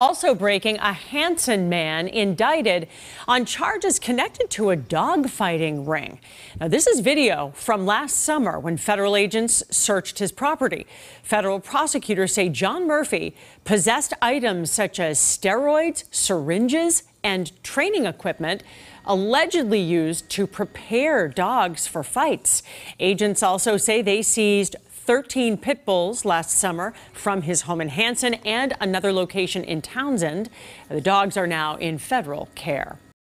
Also breaking, a Hanson man indicted on charges connected to a dogfighting ring. Now, this is video from last summer when federal agents searched his property. Federal prosecutors say John Murphy possessed items such as steroids, syringes, and training equipment allegedly used to prepare dogs for fights. Agents also say they seized 13 pit bulls last summer from his home in Hanson and another location in Townsend. The dogs are now in federal care.